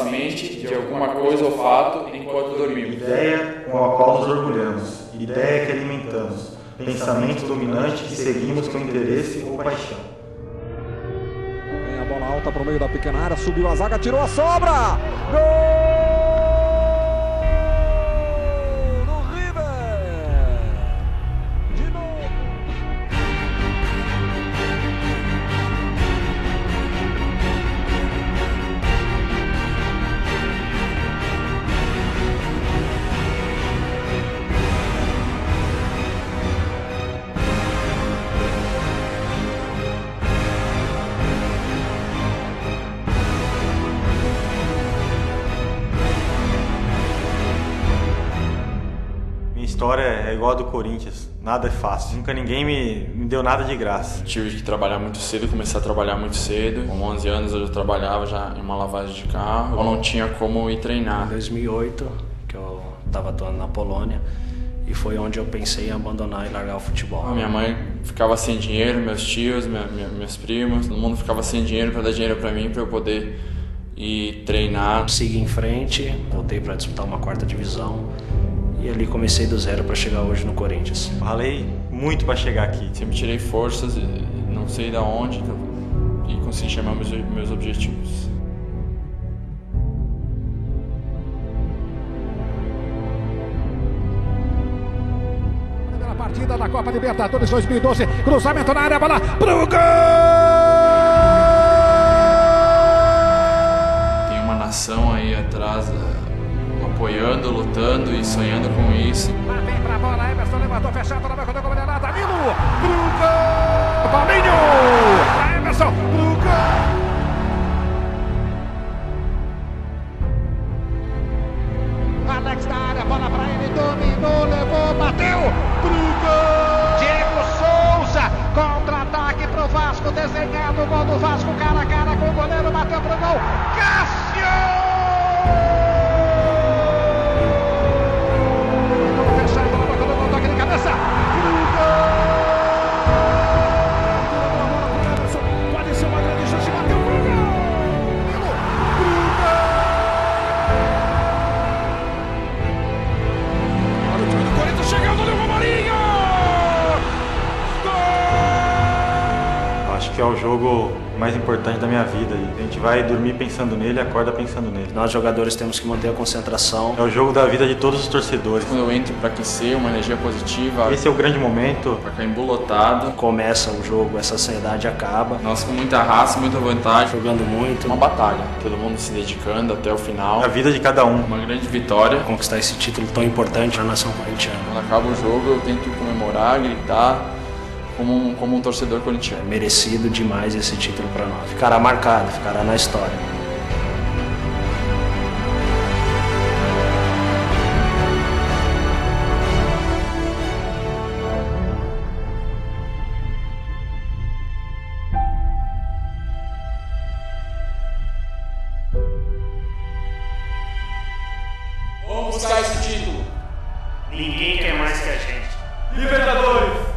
nossa mente de alguma coisa ou fato enquanto dormimos. Ideia com a qual nos orgulhamos, ideia que alimentamos, pensamento dominante que seguimos com interesse ou paixão. Vem a bola alta para o meio da pequena área, subiu a zaga, tirou a sobra! Gol! História é igual a do Corinthians, nada é fácil. Nunca ninguém me, me deu nada de graça. Tive que trabalhar muito cedo, comecei a trabalhar muito cedo. Com 11 anos eu já trabalhava já em uma lavagem de carro. Eu não tinha como ir treinar. Em 2008, que eu estava atuando na Polônia, e foi onde eu pensei em abandonar e largar o futebol. A minha mãe ficava sem dinheiro, meus tios, minha, minha, meus primos, todo mundo ficava sem dinheiro para dar dinheiro para mim para eu poder ir treinar. Segui em frente, voltei para disputar uma quarta divisão e ali comecei do zero para chegar hoje no Corinthians. Ralei muito para chegar aqui. Sempre tirei forças, não sei da onde, então, e consegui chamar meus, meus objetivos. Primeira partida da Copa Libertadores 2012, cruzamento na área, bola pro gol! Tem uma nação aí atrás apoiando, lutando e sonhando com isso. Lá vem pra bola, Emerson levantou fechado na boca do goleiro, Danilo, pro gol! Paulinho! Pra Emerson, pro gol! Alex na área, bola pra ele, dominou, levou, bateu, pro gol! Diego Souza, contra-ataque pro Vasco, desenhado, gol do Vasco, cara a cara com o goleiro, bateu pro gol, Cássio! Que é o jogo mais importante da minha vida. E a gente vai dormir pensando nele e acorda pensando nele. Nós jogadores temos que manter a concentração. É o jogo da vida de todos os torcedores. Quando eu entro para aquecer, uma energia positiva. Esse é o grande momento. Para cair lotado. Começa o jogo, essa ansiedade acaba. Nós com muita raça, muita vontade. Jogando muito. Uma batalha. Todo mundo se dedicando até o final. A vida de cada um. Uma grande vitória. Conquistar esse título tão importante na nação corintiana. Quando acaba o jogo, eu tento comemorar, gritar como um, como um torcedor corintiano. É merecido demais esse título para nós. Ficará marcado, ficará na história. Vamos buscar esse título. Ninguém quer mais que a gente. Libertadores!